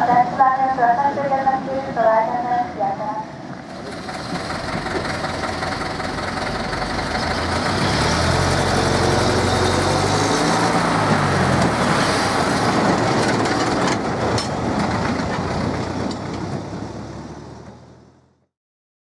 私は私とやらせると間ないやら